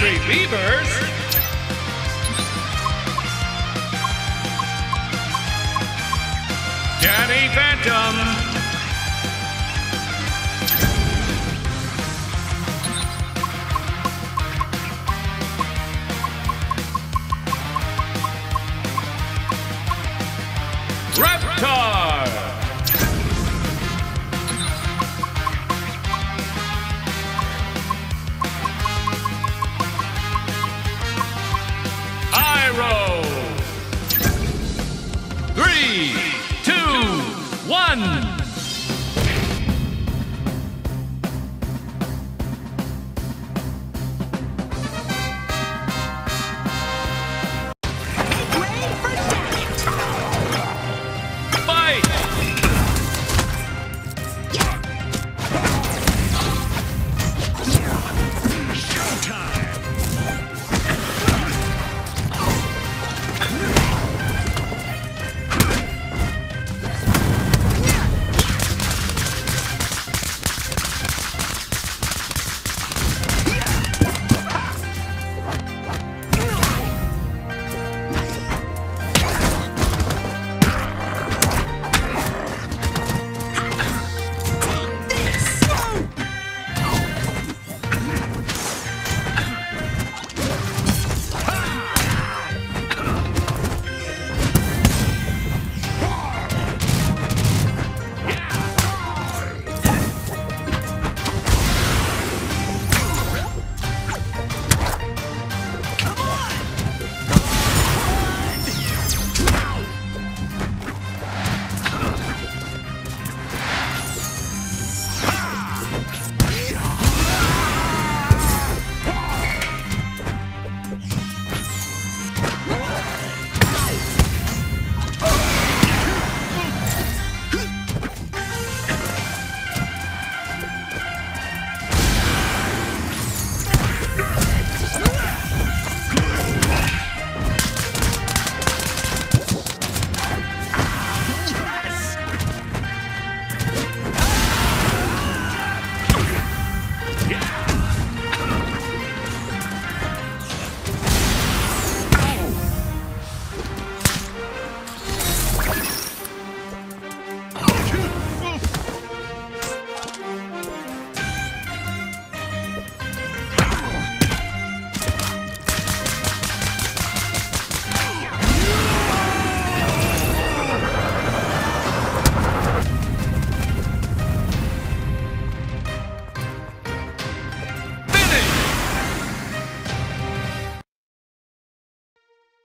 Angry Beavers. Danny Phantom. Reptar. Three, two, one.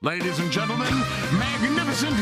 Ladies and gentlemen, magnificent